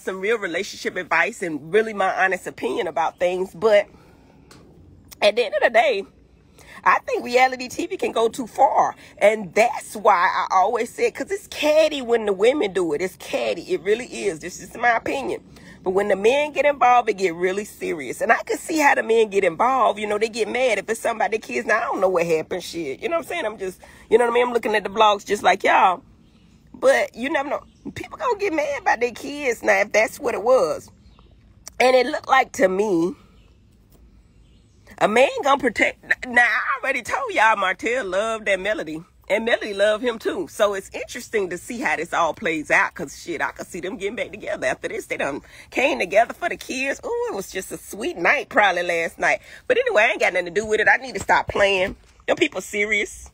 some real relationship advice and really my honest opinion about things. But at the end of the day, I think reality TV can go too far. And that's why I always said, because it's catty when the women do it. It's catty. It really is. This is my opinion. But when the men get involved, it get really serious. And I can see how the men get involved. You know, they get mad if it's somebody kids. Now, I don't know what happened. Shit. You know what I'm saying? I'm just, you know what I mean? I'm looking at the blogs just like y'all. But you never know. People gonna get mad about their kids now if that's what it was. And it looked like to me, a man gonna protect. Now I already told y'all Martell loved that Melody. And Melody loved him too. So it's interesting to see how this all plays out. Cause shit, I could see them getting back together after this. They done came together for the kids. Oh, it was just a sweet night probably last night. But anyway, I ain't got nothing to do with it. I need to stop playing. Them people serious.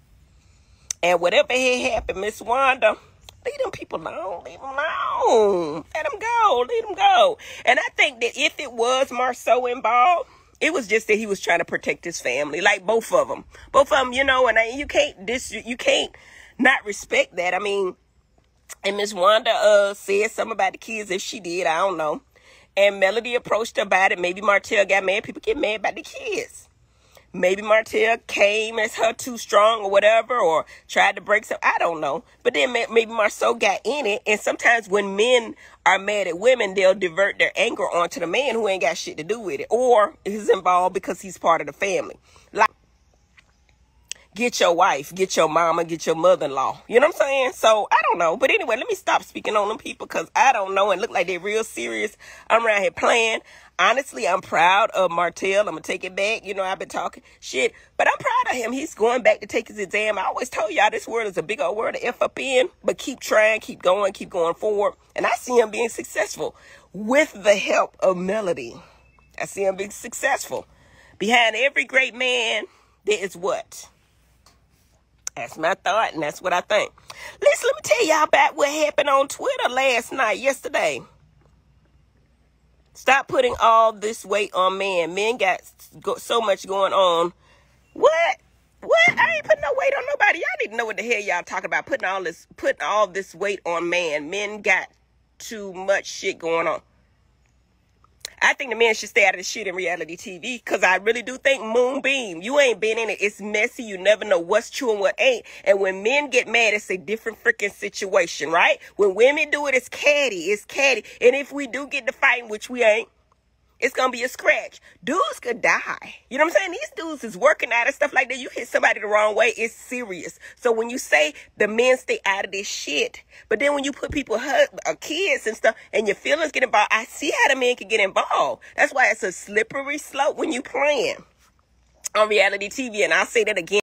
And whatever had happened, Miss Wanda, leave them people alone. Leave them alone. Let them go. Leave them go. And I think that if it was Marsau involved, it was just that he was trying to protect his family, like both of them, both of them, you know. And I, you can't this, you can't not respect that. I mean, and Miss Wanda uh said something about the kids. If she did, I don't know. And Melody approached her about it. Maybe Martell got mad. People get mad about the kids. Maybe Martell came as her too strong or whatever, or tried to break some. I don't know. But then maybe Marsau got in it. And sometimes when men are mad at women, they'll divert their anger onto the man who ain't got shit to do with it, or is involved because he's part of the family. Like, get your wife, get your mama, get your mother-in-law. You know what I'm saying? So I don't know. But anyway, let me stop speaking on them people because I don't know and look like they're real serious. I'm around here playing honestly, I'm proud of Martell. I'm gonna take it back. You know, I've been talking shit, but I'm proud of him. He's going back to take his exam. I always told y'all this world is a big old world to F up in, but keep trying, keep going, keep going forward. And I see him being successful with the help of Melody. I see him being successful. Behind every great man, there is what? That's my thought, and that's what I think. Listen, let me tell y'all about what happened on Twitter last night, yesterday. Stop putting all this weight on men. Men got so much going on. What? What? I ain't putting no weight on nobody. Y'all need to know what the hell y'all talking about. Putting all this, putting all this weight on man. Men got too much shit going on. I think the men should stay out of the shit in reality TV because I really do think Moonbeam, you ain't been in it. It's messy. You never know what's true and what ain't. And when men get mad, it's a different freaking situation, right? When women do it, it's catty. It's catty. And if we do get to fighting, which we ain't, it's gonna be a scratch. Dudes could die. You know what I'm saying? These dudes is working out and stuff like that. You hit somebody the wrong way, it's serious. So when you say the men stay out of this shit, but then when you put people, uh, kids and stuff, and your feelings get involved, I see how the men can get involved. That's why it's a slippery slope when you playing on reality TV. And I'll say that again.